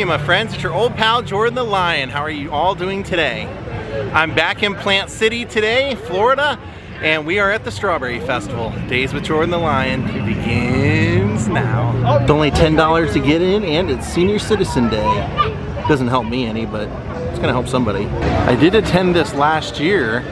My friends. It's your old pal, Jordan the Lion. How are you all doing today? I'm back in Plant City today, Florida, and we are at the Strawberry Festival. Daze with Jordan the Lion begins now. It's only $10 to get in, and it's Senior Citizen Day. Doesn't help me any, but it's gonna help somebody. I did attend this last year.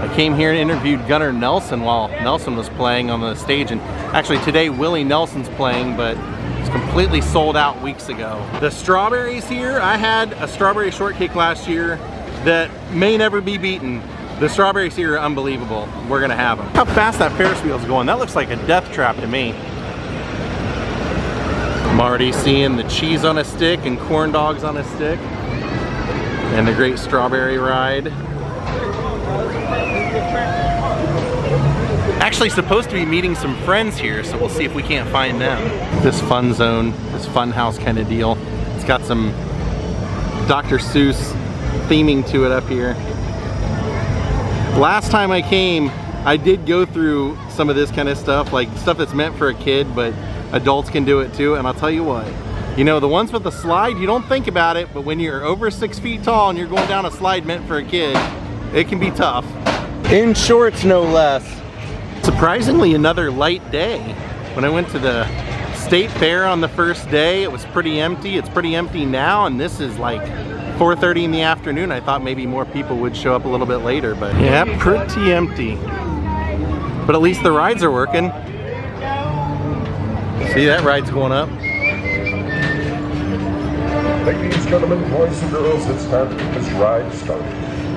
I came here and interviewed Gunnar Nelson while Nelson was playing on the stage, and actually today Willie Nelson's playing, but it's completely sold out weeks ago. The strawberries here, I had a strawberry shortcake last year that may never be beaten. The strawberries here are unbelievable. We're gonna have them. How fast that Ferris wheel is going. That looks like a death trap to me. I'm already seeing the cheese on a stick and corn dogs on a stick. And the great strawberry ride. Actually supposed to be meeting some friends here, so we'll see if we can't find them. This fun zone, this fun house kind of deal. It's got some Dr. Seuss theming to it up here. Last time I came, I did go through some of this kind of stuff, like stuff that's meant for a kid, but adults can do it too. And I'll tell you what, you know, the ones with the slide, you don't think about it, but when you're over six feet tall and you're going down a slide meant for a kid, it can be tough. In shorts, no less. Surprisingly, another light day. When I went to the state fair on the first day, it was pretty empty. It's pretty empty now, and this is like 4.30 in the afternoon. I thought maybe more people would show up a little bit later, but yeah, pretty empty. But at least the rides are working. See, that ride's going up. Ladies, gentlemen, boys and girls, it's time to get this ride started.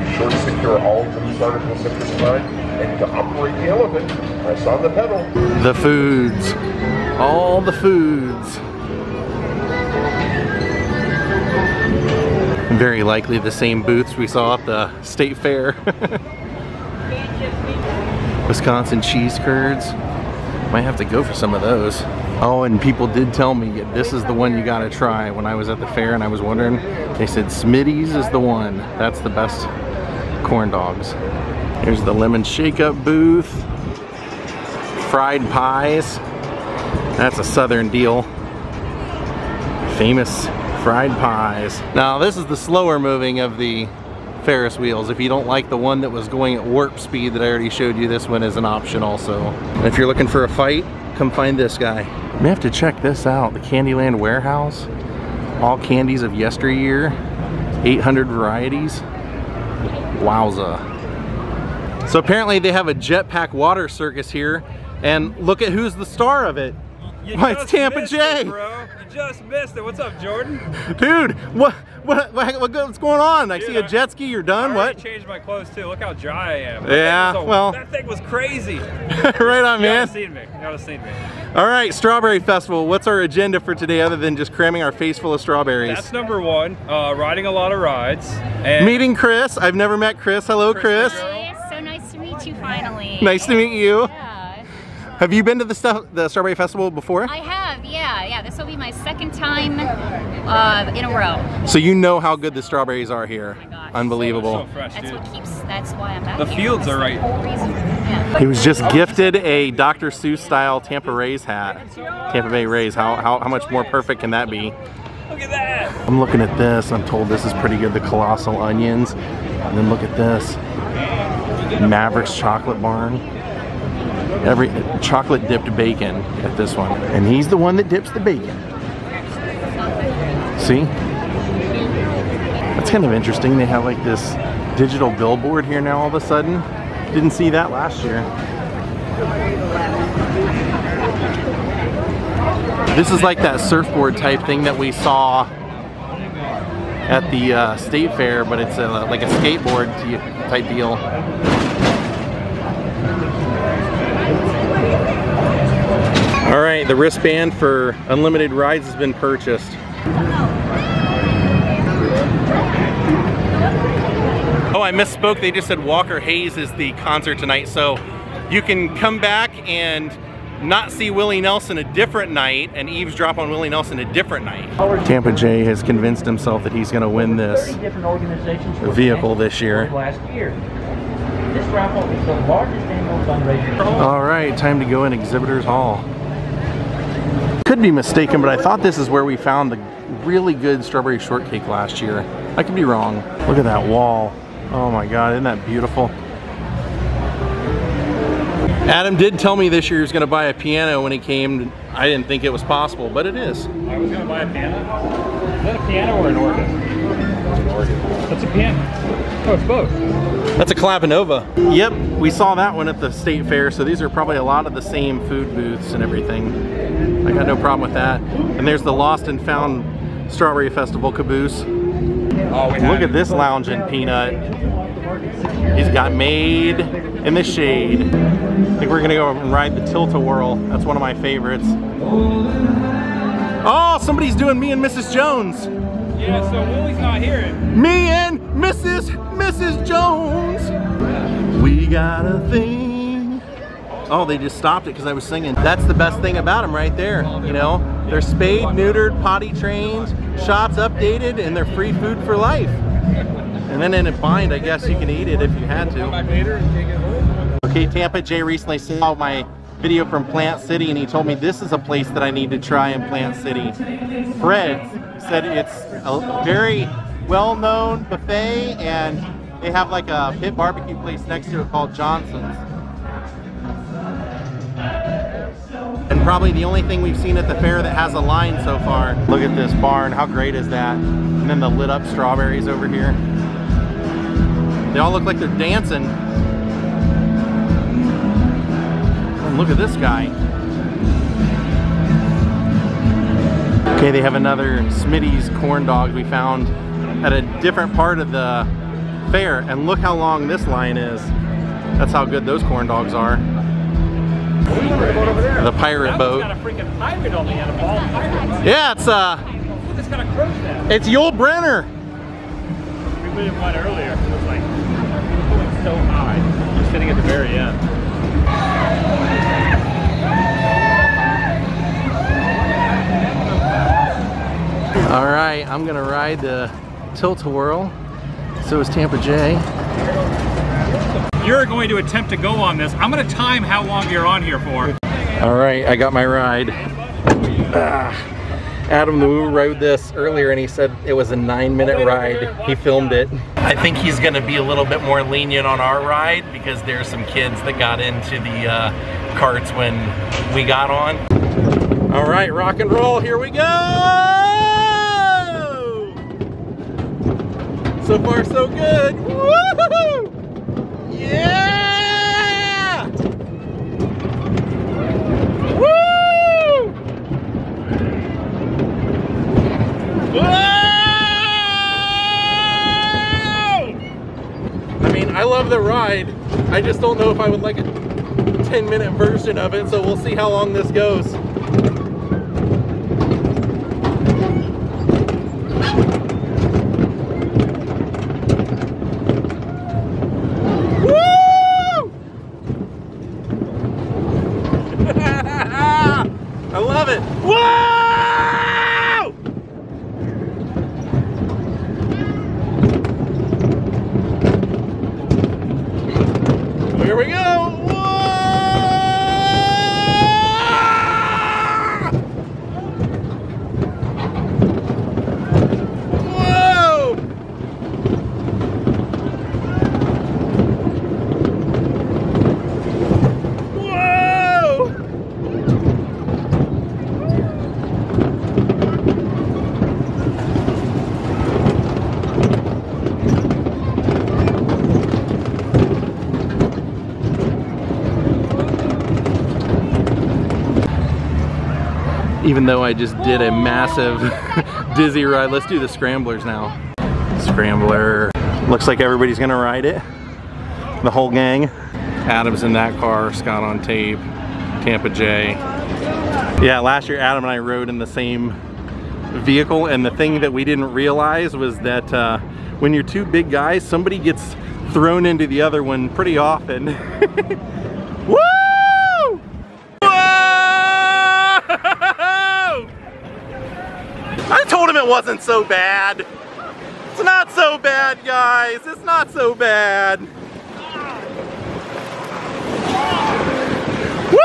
Be sure to secure all of these articles at this time, and to operate the elephant, press on the pedal. The foods. All the foods. Very likely the same booths we saw at the state fair. Wisconsin cheese curds. Might have to go for some of those. Oh, and people did tell me this is the one you gotta try. When I was at the fair and I was wondering, they said Smitty's is the one. That's the best corn dogs. Here's the lemon shake up booth. Fried pies. That's a southern deal. Famous fried pies. Now this is the slower moving of the Ferris wheels. If you don't like the one that was going at warp speed that I already showed you, this one is an option also. And if you're looking for a fight, come find this guy. May have to check this out, the Candyland Warehouse. All candies of yesteryear, 800 varieties. Wowza. So apparently they have a jetpack water circus here, and look at who's the star of it. You Why, it's Tampa Jay. It, bro. You just missed it. What's up, Jordan? Dude, what, what, what, what's going on? I Dude, see a jet ski, you're done, already what? changed my clothes too. Look how dry I am. Yeah, That a- well- that thing was crazy. right on, You man. gotta seen me. You gotta seen me. All right, Strawberry Festival. What's our agenda for today other than just cramming our face full of strawberries? That's number one. Uh, riding a lot of rides. And Meeting Cris. I've never met Cris. Hello, Cris. Cris. Finally. Nice to meet you. Yeah. Have you been to the stuff, the Strawberry Festival before? I have, yeah, yeah. This will be my second time uh, in a row. So you know how good the strawberries are here. Oh my gosh. Unbelievable. so fresh, That's dude. what keeps. That's why I'm back The here. fields That's are right. Yeah. He was just gifted a Dr. Seuss style Tampa Rays hat. Tampa Bay Rays. How, how, how much more perfect can that be? Look at that. I'm looking at this. I'm told this is pretty good. The colossal onions. And then look at this. Mavericks chocolate barn. Every chocolate dipped bacon at this one. And he's the one that dips the bacon. See? That's kind of interesting. They have like this digital billboard here now all of a sudden. Didn't see that last year. This is like that surfboard type thing that we saw at the uh, state fair, but it's a, like a skateboard type deal. All right, the wristband for unlimited rides has been purchased. Oh, I misspoke. They just said Walker Hayes is the concert tonight, so you can come back and not see Willie Nelson a different night and eavesdrop on Willie Nelson a different night. Tampa Jay has convinced himself that he's going to win this. 30 different organizations were vehicle this year. Last year. This raffle is the largest annual fundraiser. All right, time to go in Exhibitors Hall. Could be mistaken, but I thought this is where we found the really good strawberry shortcake last year. I could be wrong. Look at that wall. Oh my God, isn't that beautiful? Adam did tell me this year he was gonna buy a piano when he came. I didn't think it was possible, but it is. I was gonna buy a piano. Is that a piano or an organ? An organ. That's a piano. Oh, it's both. That's a Clavinova. Yep, we saw that one at the state fair, so these are probably a lot of the same food booths and everything. I got no problem with that. And there's the Lost and Found Strawberry Festival caboose. Oh, we Look at this lounging peanut. He's got made in the shade. I think we're gonna go and ride the Tilt-A-Whirl. That's one of my favorites. Oh, somebody's doing me and Mrs. Jones. Yeah, so Willie's not here. Me and Mrs. Mrs. Jones. We got a thing. Oh, they just stopped it because I was singing. That's the best thing about them right there. You know, they're spayed, neutered, potty trained, shots updated, and they're free food for life. And then in a bind, I guess you can eat it if you had to. Okay, Tampa Jay recently saw my video from Plant City and he told me this is a place that I need to try in Plant City. Fred said it's a very well-known buffet and they have like a pit barbecue place next to it called Johnson's. Probably the only thing we've seen at the fair that has a line so far. Look at this barn, how great is that? And then the lit up strawberries over here. They all look like they're dancing. And look at this guy. Okay, they have another Smitty's corn dog we found at a different part of the fair. And look how long this line is. That's how good those corn dogs are. The pirate boat. got a freaking pirate the end, a ball pirate. Yeah, it's uh, Look, it's got a crow's nest. it's Yul Brynner. We went in one earlier. It was like going so high. We're sitting at the very end. All right, I'm gonna ride the Tilt-A-Whirl. So is Tampa Jay. You're going to attempt to go on this. I'm going to time how long you're on here for. All right, I got my ride. Ah. Adam the Woo rode this earlier and he said it was a nine minute ride. He filmed it. I think he's gonna be a little bit more lenient on our ride because there's some kids that got into the uh, carts when we got on. All right, rock and roll, here we go! So far so good. Yeah! Woo! I mean, I love the ride. I just don't know if I would like a 10 minute version of it, so we'll see how long this goes. Woo! I love it. Whoa! Here we go. Whoa! Whoa! Whoa! Even though I just did a massive dizzy ride, let's do the scramblers now. Scrambler. Looks like everybody's gonna ride it. The whole gang. Adam's in that car, Scott on tape, Tampa Jay. Yeah, last year Adam and I rode in the same vehicle and the thing that we didn't realize was that uh, when you're two big guys, somebody gets thrown into the other one pretty often. Woo! it wasn't so bad. It's not so bad, guys. It's not so bad. Woo!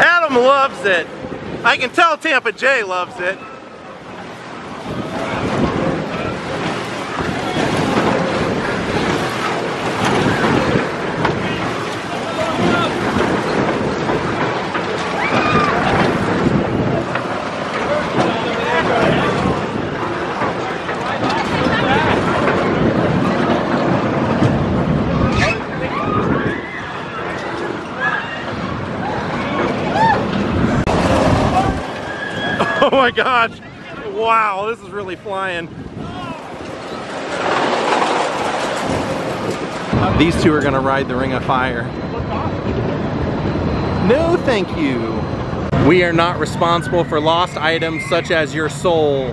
Adam loves it. I can tell Tampa Jay loves it. My gosh. Wow, this is really flying. These two are gonna ride the Ring of Fire. No, thank you. We are not responsible for lost items such as your soul.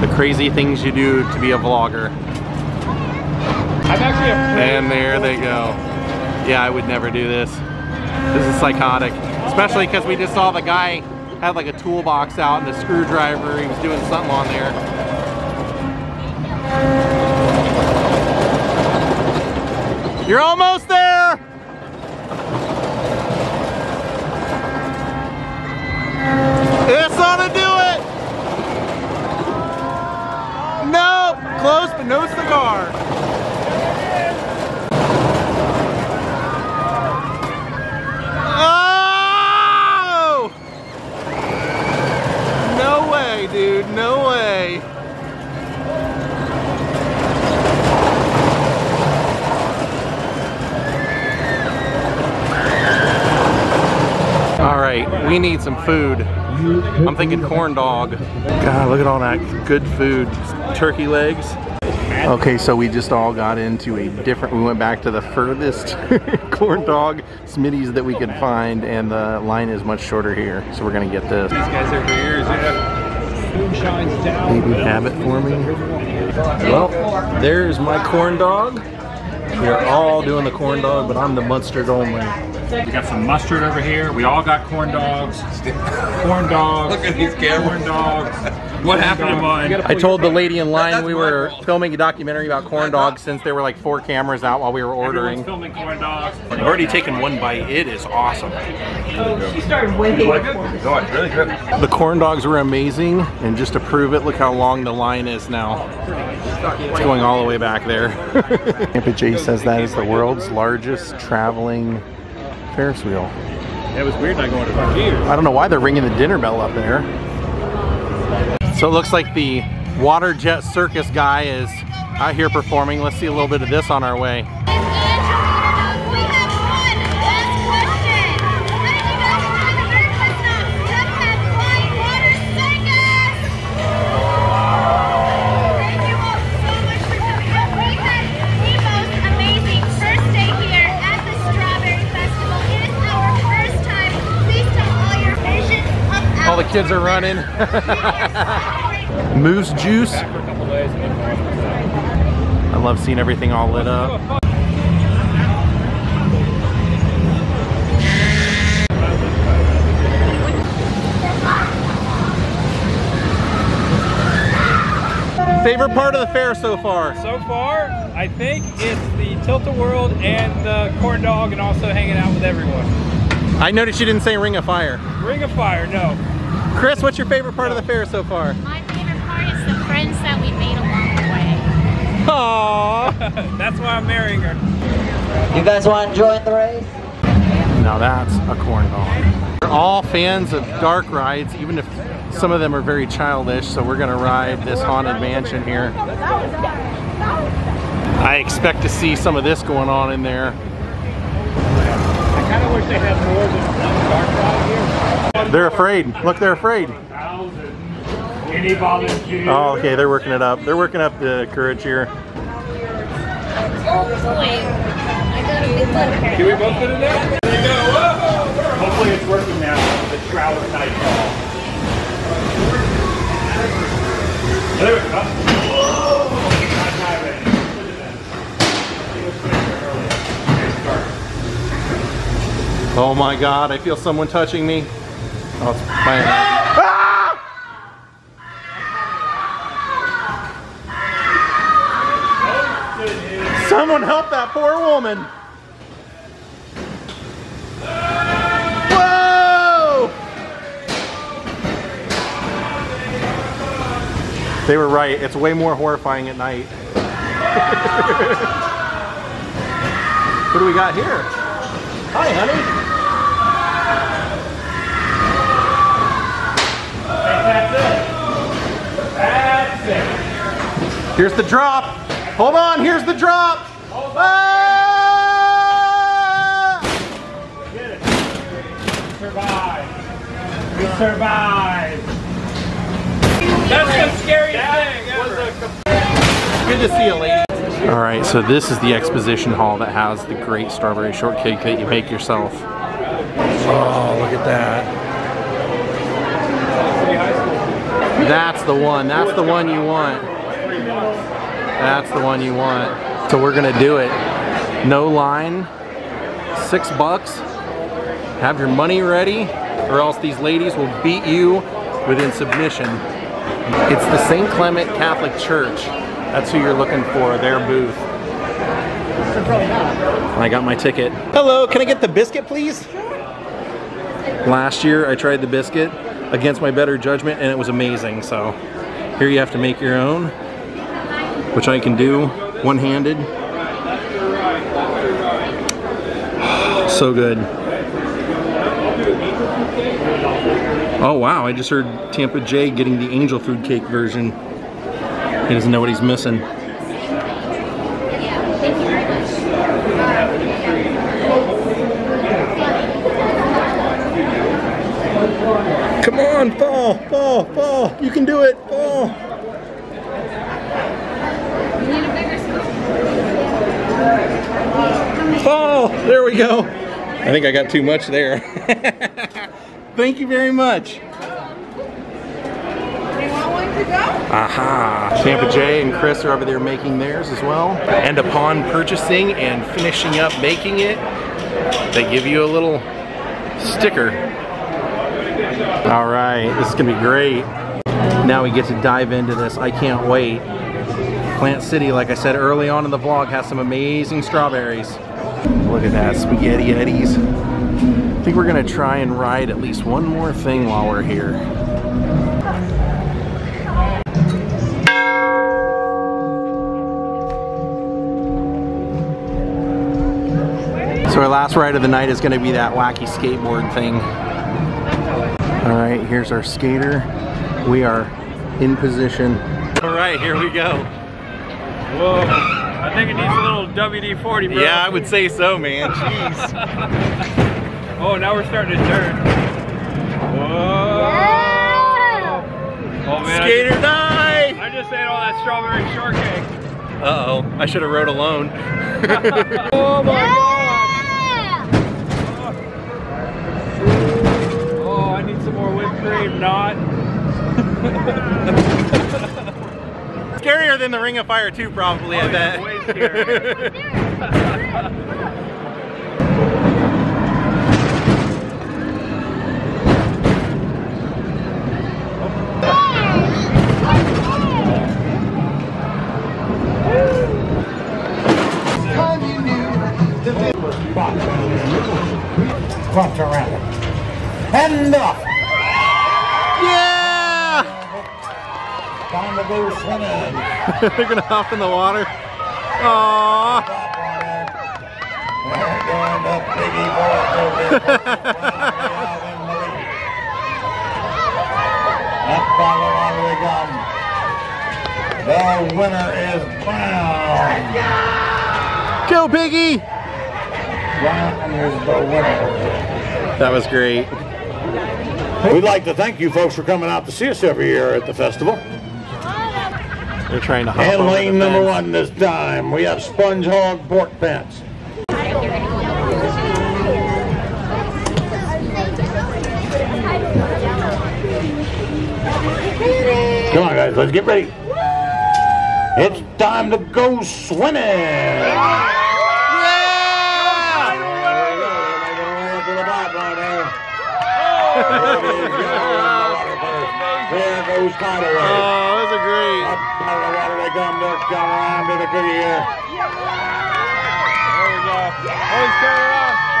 The crazy things you do to be a vlogger. I'm actually afraid. And there they go. Yeah, I would never do this. This is psychotic. Especially because we just saw the guy had like a toolbox out and a screwdriver. He was doing something on there. You're almost there! This ought to do it! No! Close, but no cigar. Oh! No way, dude. No way. All right, we need some food. I'm thinking corn dog. God, look at all that good food. Turkey legs. Okay, so we just all got into a different, we went back to the furthest corn dog Smitty's that we could find and the line is much shorter here. So we're gonna get this. These guys over years, yeah. Moon shines down. Maybe have it for me. Well, there's my corn dog. We are all doing the corn dog, but I'm the mustard only. We got some mustard over here. We all got corn dogs. Corn dogs. Look at these cameras. Corn dogs. What happened to mine? I told the lady in line we were fault. filming a documentary about corn dogs since there were like four cameras out while we were ordering. Everyone's filming corn dogs. I've already taken one bite. It is awesome. She started waiting Like it? No, it's really good. The corn dogs were amazing, and just to prove it, look how long the line is now. It's going all the way back there. Tampa Jay says that is the world's largest traveling Ferris wheel. It was weird not going to Frontiers. I don't know why they're ringing the dinner bell up there. So it looks like the water jet circus guy is out here performing. Let's see a little bit of this on our way. The kids are running. Moose juice. For a couple days. and then- I love seeing everything all lit up. Favorite part of the fair so far? So far, I think it's the Tilt-A-Whirl and the corn dog and also hanging out with everyone. I noticed you didn't say Ring of Fire. Ring of Fire, no. Cris, what's your favorite part of the fair so far? My favorite part is the friends that we made along the way. Aww. That's why I'm marrying her. You guys want to join the race? Now that's a corn dog. We're all fans of dark rides, even if some of them are very childish, so we're gonna ride this haunted mansion here. I expect to see some of this going on in there. I kind of wish they had more than one dark ride here. They're afraid. Look, they're afraid. Thousand. Any volunteers? Oh, okay, they're working it up. They're working up the courage here. Can we both fit in there? There you go. Whoa! Hopefully it's working now. The shroud of nightfall. There we go. Whoa! Not high ready. Look at that. It was finished earlier. Okay, start. Oh my god, I feel someone touching me. Oh, it's my! Ah! Someone help that poor woman. Whoa! They were right. It's way more horrifying at night. what do we got here? Hi, honey. Here's the drop. Hold on, here's the drop. Ah! Get it. Survive. You survive. That's the scariest thing. Good to see you, lady. All right, so this is the exposition hall that has the great strawberry shortcake that you make yourself. Oh, look at that. That's the one. That's the one you want. That's the one you want. So we're gonna do it. No line, six bucks. Have your money ready, or else these ladies will beat you within submission. It's the St. Clement Catholic Church. That's who you're looking for, their booth. I got my ticket. Hello, can I get the biscuit, please? Last year I tried the biscuit against my better judgment and it was amazing. So here you have to make your own, which I can do one-handed. So good. Oh wow, I just heard Tampa Jay getting the angel food cake version. He doesn't know what he's missing. Come on, fall, fall, fall. You can do it, fall. You need a bigger scoop? Fall. There we go. I think I got too much there. Thank you very much. Aha! Tampa Jay and Cris are over there making theirs as well. And upon purchasing and finishing up making it, they give you a little sticker. All right, this is gonna be great. Now we get to dive into this. I can't wait. Plant City, like I said early on in the vlog, has some amazing strawberries. Look at that, spaghetti eddies. I think we're gonna try and ride at least one more thing while we're here. So our last ride of the night is gonna be that wacky skateboard thing. All right, here's our skater. We are in position. All right, here we go. Whoa. I think it needs a little WD-40, bro. Yeah, I would say so, man. Jeez. Oh, now we're starting to turn. Whoa. Oh, man. I Skater just- die! I just ate all that strawberry shortcake. Uh-oh, I should have rode alone. Oh my god! Oh, I need some more whipped cream, not. Scarier than the Ring of Fire 2, probably, I Oh, yeah, bet. way scarier. Around it. Time to go swimming. They're gonna hop in the water. Aww. We're going to Piggy Boy. Up by the water we come. The winner is Brown. Go, Piggy! Brown is the winner. That was great. We'd like to thank you folks for coming out to see us every year at the festival. They're trying to hop And lane the number fence. one this time, we have Sponge Hog Pork Pants. Come on guys, let's get ready. It's time to go swimming. There Oh, that's a great. Up out of the water they come. Around to the Goodyear. There we go.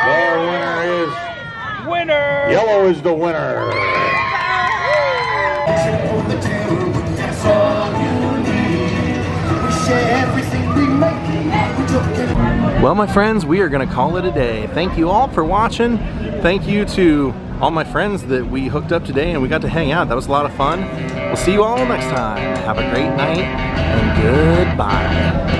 The winner is. Winner. Yellow is the winner. Well, my friends, we are going to call it a day. Thank you all for watching. Thank you to all my friends that we hooked up today and we got to hang out. That was a lot of fun. We'll see you all next time. Have a great night and goodbye.